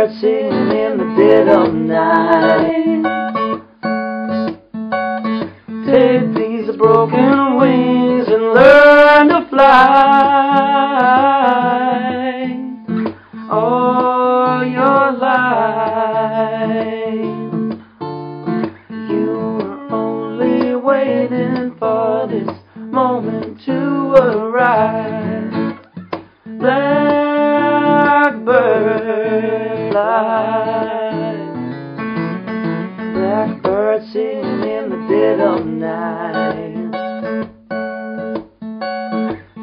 Blackbird singing in the dead of night. Take these broken wings and learn to fly all your life. You were only waiting for this in the dead of night.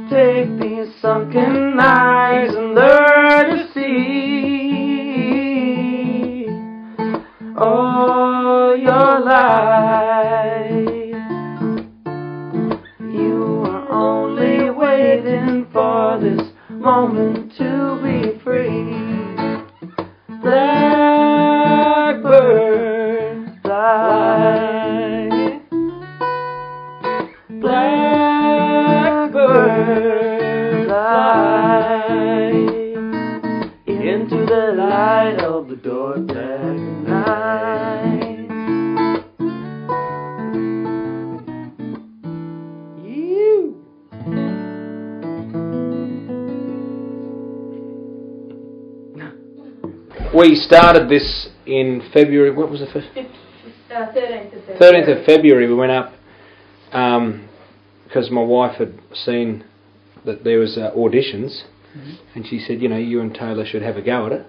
Take these sunken eyes and learn to see all your life. We started this in February. What was the first? Uh, 13th of February. Thirteenth of February. We went up um, because my wife had seen that there was uh, auditions, and she said, you know, you and Taylor should have a go at it.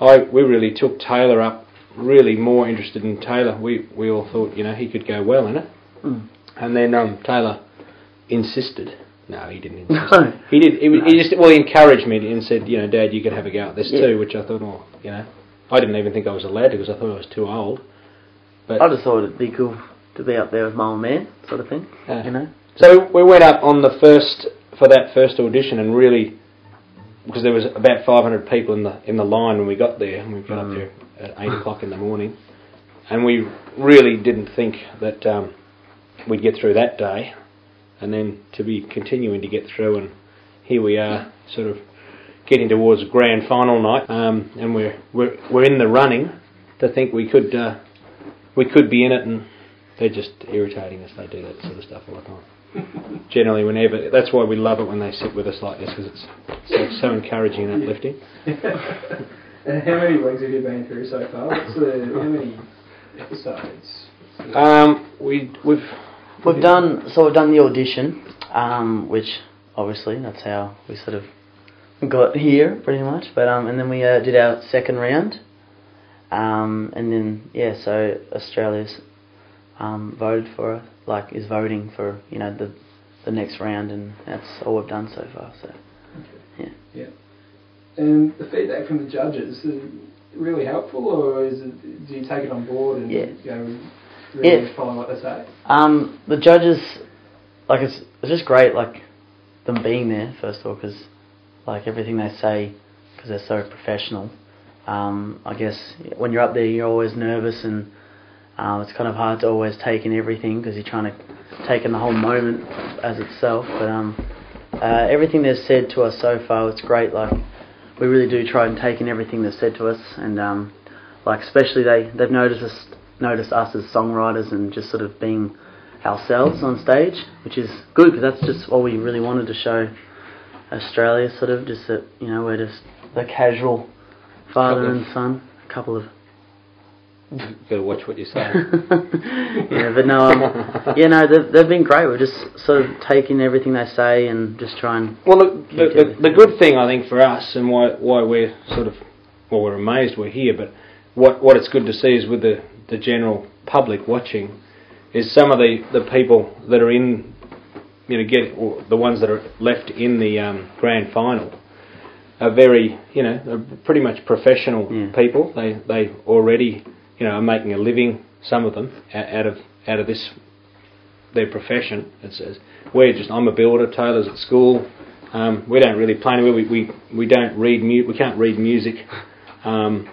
I we really took Taylor up, really more interested in Taylor. We we all thought, you know, he could go well in it, Mm. and then um, Taylor insisted. No, he didn't. Insist. No. He did. He, was- he just well, he encouraged me and said, you know, Dad, you can have a go at this Yeah. too. Which I thought, oh, you know, I didn't even think I was allowed to because I thought I was too old. But I just thought it'd be cool to be up there with my old man, sort of thing. Yeah. You know? So we went up on the first for that first audition, and really, because there was about 500 people in the in the line when we got there, and we got up Mm. there at eight o'clock in the morning, and we really didn't think that um, we'd get through that day, and then to be continuing to get through, and here we are, sort of getting towards grand final night, um, and we're we're we're in the running to think we could uh, we could be in it, and they're just irritating us. They do that sort of stuff all the time. Generally, whenever that's why we love it when they sit with us like this because it's so, so encouraging and uplifting. and how many legs have you been through so far? What's the how many episodes? Um, we we've We've done so we've done the audition, um, which obviously that's how we sort of got here pretty much. But um, and then we uh, did our second round, um, and then yeah, so Australia's um, voted for like is voting for you know the the next round, and that's all we've done so far. So yeah. Yeah, And the feedback from the judges, is it really helpful, or is it, do you take it on board and Yeah. go really Yeah. follow what they say? Um, the judges, like it's it's just great, like them being there first of all, because like everything they say, because they're so professional. Um, I guess when you're up there, you're always nervous, and um, it's kind of hard to always take in everything because you're trying to take in the whole moment as itself. But um, uh, everything they've said to us so far, it's great. Like we really do try and take in everything they've said to us, and um, like especially they they've noticed us noticed us as songwriters and just sort of being ourselves on stage, which is good because that's just what we really wanted to show Australia, sort of just that you know we're just the casual father and son, a couple of got to watch what you say. yeah, but no, um, yeah, no, they've, they've been great. We're just sort of taking everything they say and just trying. Well, the, the, the, the good thing I think for us and why why we're sort of well we're amazed we're here, but what what it's good to see is with the the general public watching is some of the the people that are in you know get or the ones that are left in the um, grand final are very you know pretty much professional Yeah. people. They they already you know are making a living. Some of them out of out of this their profession. It says we're just I'm a builder. Taylor's at school. Um, we don't really play anywhere. We we, we don't read mu- We can't read music. Um,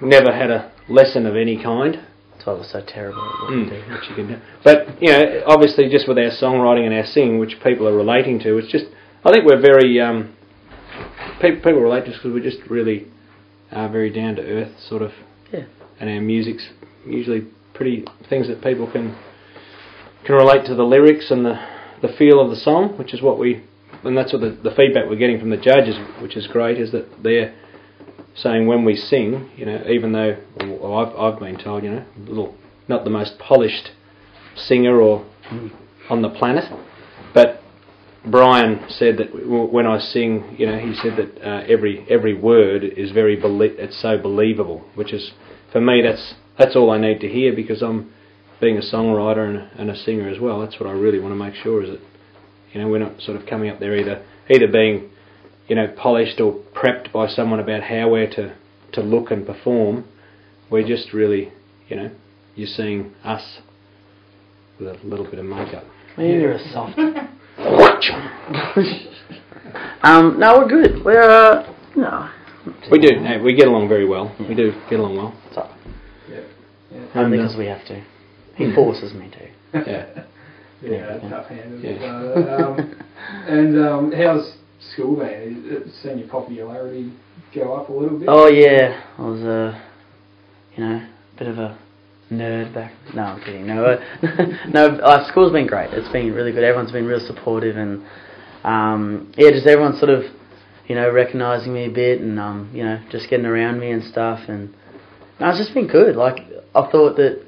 never had a lesson of any kind. That's why we're so terrible at what Mm, do. you can do. But you know, obviously, just with our songwriting and our singing, which people are relating to, it's just I think we're very um, people people relate to us because we're just really uh, very down to earth sort of. Yeah. And our music's usually pretty things that people can can relate to the lyrics and the the feel of the song, which is what we and that's what the, the feedback we're getting from the judges, which is great, is that they're saying when we sing, you know, even though well, I've I've been told, you know, little not the most polished singer or on the planet, but Brian said that when I sing, you know, he said that uh, every every word is very it's so believable, which is for me that's that's all I need to hear because I'm being a songwriter and and a singer as well. That's what I really want to make sure is that you know we're not sort of coming up there either either being you know polished or prepped by someone about how we're to to look and perform. We're just really you know you're seeing us with a little bit of makeup. Man, you're a soft. um, no, we're good. We're uh, no. We do. No, we get along very well. We do get along well. So, Yeah. only And, uh, because we have to. He forces me to. Yeah. Yeah, Yeah. tough handed. Yeah. Uh, um, and um, how's school it seen your popularity go up a little bit? Oh yeah, I was uh, you know, a bit of a nerd back. No, I'm kidding. No, uh, no. Uh, school's been great. It's been really good. Everyone's been real supportive, and um, yeah, just everyone sort of, you know, recognizing me a bit, and um, you know, just getting around me and stuff, and no, it's just been good. Like I thought that,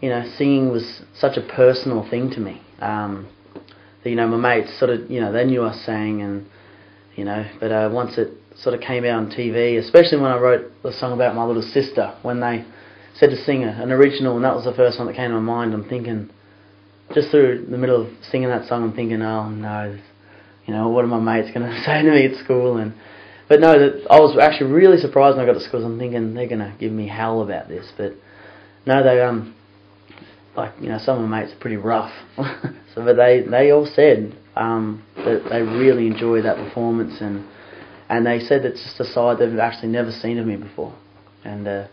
you know, singing was such a personal thing to me. Um, that, you know, my mates sort of, you know, they knew I sang, and you know, but uh, once it sort of came out on TV, especially when I wrote the song about my little sister, when they said to sing an original, and that was the first one that came to my mind. I'm thinking, just through the middle of singing that song, I'm thinking, oh no, you know, what are my mates going to say to me at school? And but no, that I was actually really surprised when I got to school. I'm thinking they're going to give me hell about this, but no, they um, like you know, some of my mates are pretty rough. so, but they they all said um that they really enjoyed that performance and and they said it's just a side they've actually never seen of me before, and uh,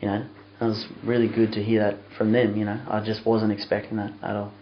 you know, it was really good to hear that from them. You know, I just wasn't expecting that at all.